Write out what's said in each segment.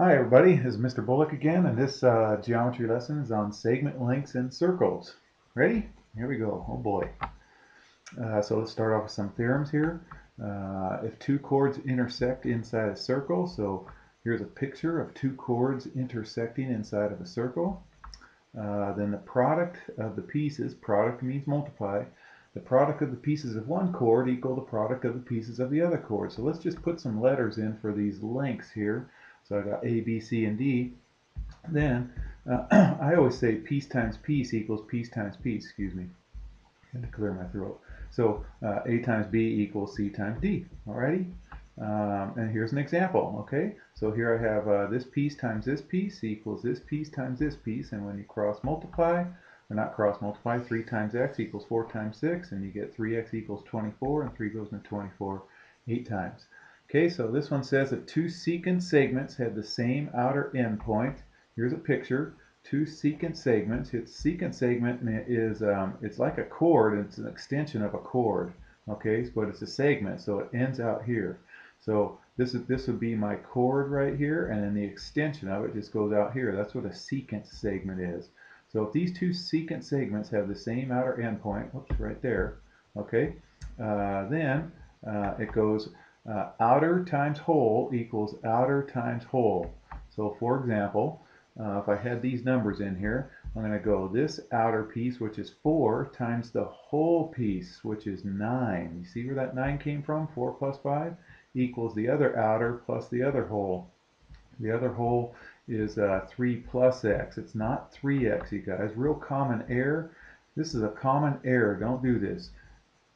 Hi everybody, this is Mr. Bullock again and this uh, geometry lesson is on segment lengths in circles. Ready? Here we go. Oh boy. Uh, so let's start off with some theorems here. Uh, if two chords intersect inside a circle, so here's a picture of two chords intersecting inside of a circle, uh, then the product of the pieces, product means multiply, the product of the pieces of one chord equal the product of the pieces of the other chord. So let's just put some letters in for these lengths here. So I got A, B, C, and D. Then uh, I always say piece times piece equals piece times piece. Excuse me. I had to clear my throat. So uh, A times B equals C times D. Alrighty. Um, and here's an example. Okay. So here I have uh, this piece times this piece equals this piece times this piece. And when you cross multiply, or not cross multiply, 3 times x equals 4 times 6, and you get 3x equals 24, and 3 goes into 24 8 times. Okay, so this one says that two secant segments have the same outer endpoint. Here's a picture. Two secant segments. Its secant segment is um, it's like a chord. It's an extension of a chord. Okay, but it's a segment, so it ends out here. So this is this would be my chord right here, and then the extension of it just goes out here. That's what a secant segment is. So if these two secant segments have the same outer endpoint, whoops, right there, okay, uh, then uh, it goes uh, outer times whole equals outer times whole. So for example, uh, if I had these numbers in here, I'm going to go this outer piece, which is 4, times the whole piece, which is 9. You see where that 9 came from? 4 plus 5 equals the other outer plus the other whole. The other whole is uh, 3 plus x. It's not 3x, you guys. Real common error. This is a common error. Don't do this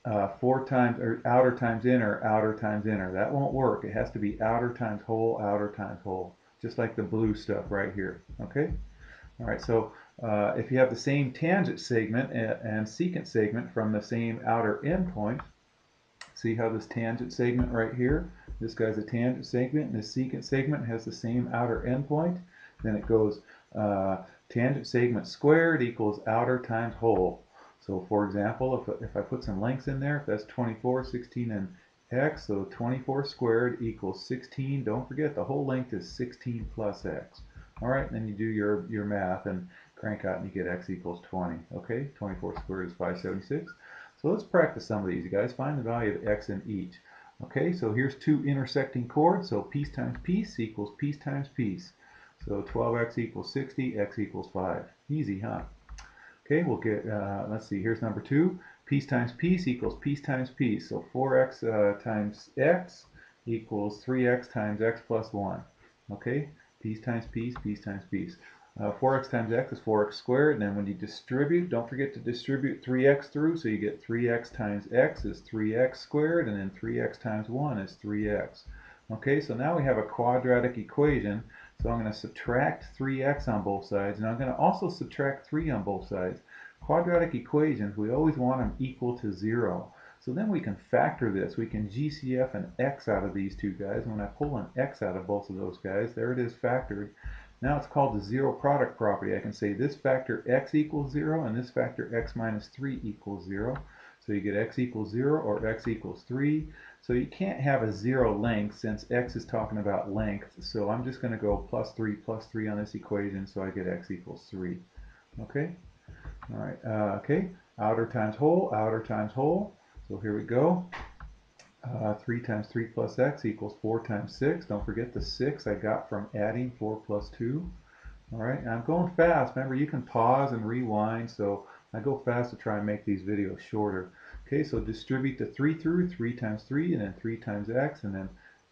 uh, four times or outer times inner, outer times inner. That won't work. It has to be outer times whole, outer times whole, just like the blue stuff right here. Okay. All right. So uh, if you have the same tangent segment and, and secant segment from the same outer endpoint, see how this tangent segment right here, this guy's a tangent segment, and this secant segment has the same outer endpoint. Then it goes uh, tangent segment squared equals outer times whole. So for example, if, if I put some lengths in there, if that's 24, 16, and x, so 24 squared equals 16. Don't forget the whole length is 16 plus x. All right, then you do your, your math and crank out and you get x equals 20. Okay, 24 squared is 576. So let's practice some of these, you guys. Find the value of x in each. Okay, so here's two intersecting chords. So piece times piece equals piece times piece. So 12x equals 60, x equals 5. Easy, huh? Okay, we'll get, uh, let's see, here's number two. Piece times piece equals piece times piece. So 4x uh, times x equals 3x times x plus 1. Okay, piece times piece, piece times piece. Uh, 4x times x is 4x squared, and then when you distribute, don't forget to distribute 3x through, so you get 3x times x is 3x squared, and then 3x times 1 is 3x. Okay, so now we have a quadratic equation so I'm going to subtract 3x on both sides, and I'm going to also subtract 3 on both sides. Quadratic equations, we always want them equal to 0. So then we can factor this. We can GCF an x out of these two guys. When I pull an x out of both of those guys, there it is factored. Now it's called the zero product property. I can say this factor x equals 0 and this factor x minus 3 equals 0. So you get x equals 0 or x equals 3. So you can't have a zero length since x is talking about length. So I'm just going to go plus 3 plus 3 on this equation so I get x equals 3. Okay? All right. Uh, okay. Outer times whole, outer times whole. So here we go. Uh, 3 times 3 plus x equals 4 times 6. Don't forget the 6 I got from adding 4 plus 2. All right, I'm going fast. Remember, you can pause and rewind, so I go fast to try and make these videos shorter. Okay, so distribute the 3 through, 3 times 3, and then 3 times x, and then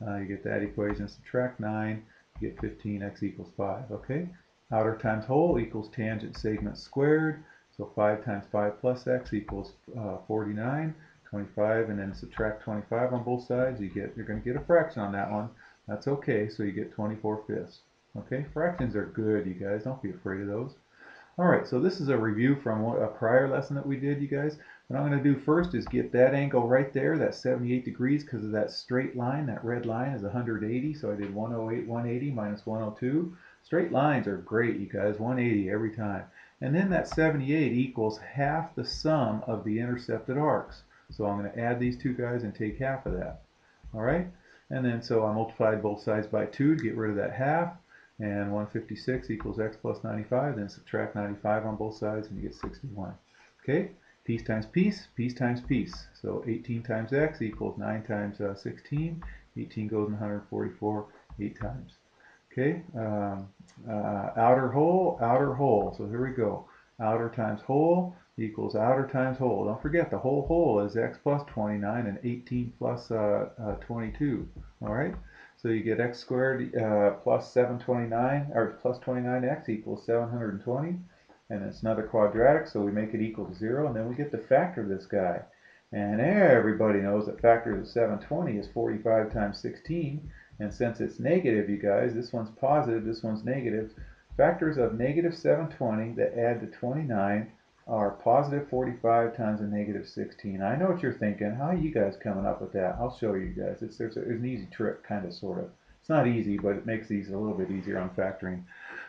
uh, you get that equation, subtract 9, you get 15, x equals 5, okay? Outer times whole equals tangent segment squared, so 5 times 5 plus x equals uh, 49, 25, and then subtract 25 on both sides, you get, you're going to get a fraction on that one. That's okay, so you get 24 fifths. Okay, fractions are good, you guys. Don't be afraid of those. All right, so this is a review from a prior lesson that we did, you guys. What I'm going to do first is get that angle right there, that 78 degrees, because of that straight line. That red line is 180, so I did 108, 180 minus 102. Straight lines are great, you guys, 180 every time. And then that 78 equals half the sum of the intercepted arcs. So I'm going to add these two guys and take half of that. All right? And then so I multiplied both sides by 2 to get rid of that half. And 156 equals x plus 95. Then subtract 95 on both sides and you get 61. Okay, piece times piece, piece times piece. So 18 times x equals 9 times uh, 16. 18 goes in 144 8 times. Okay, um, uh, outer whole, outer whole. So here we go. Outer times whole equals outer times whole. Don't forget the whole whole is x plus 29 and 18 plus, uh, uh, 22. All right. So you get x squared uh, plus 729 or plus 29x equals 720 and it's another quadratic so we make it equal to 0 and then we get to factor of this guy. And everybody knows that factors of 720 is 45 times 16 and since it's negative you guys this one's positive this one's negative. Factors of negative 720 that add to 29 are positive 45 times a negative 16. I know what you're thinking. How are you guys coming up with that? I'll show you guys. It's there's, a, there's an easy trick, kind of, sort of. It's not easy, but it makes these a little bit easier on factoring.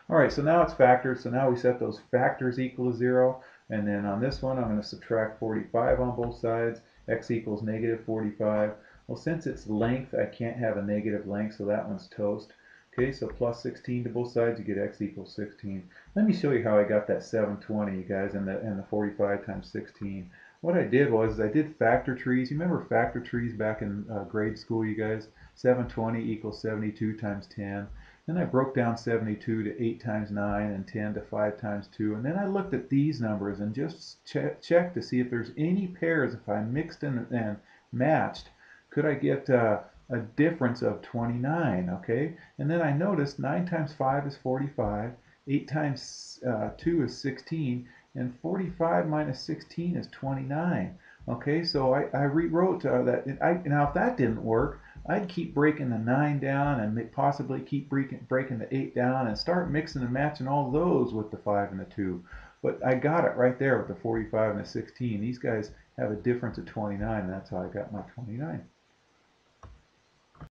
All right, so now it's factored. So now we set those factors equal to 0. And then on this one, I'm going to subtract 45 on both sides. x equals negative 45. Well, since it's length, I can't have a negative length, so that one's toast. Okay, so plus 16 to both sides, you get x equals 16. Let me show you how I got that 720, you guys, and the, and the 45 times 16. What I did was I did factor trees. You remember factor trees back in uh, grade school, you guys? 720 equals 72 times 10. Then I broke down 72 to 8 times 9 and 10 to 5 times 2. And then I looked at these numbers and just che checked to see if there's any pairs, if I mixed and, and matched, could I get uh, a difference of 29, okay? And then I noticed 9 times 5 is 45, 8 times uh, 2 is 16, and 45 minus 16 is 29. Okay, so I, I rewrote uh, that. I, now, if that didn't work, I'd keep breaking the 9 down and possibly keep breaking, breaking the 8 down and start mixing and matching all those with the 5 and the 2. But I got it right there with the 45 and the 16. These guys have a difference of 29, that's how I got my 29.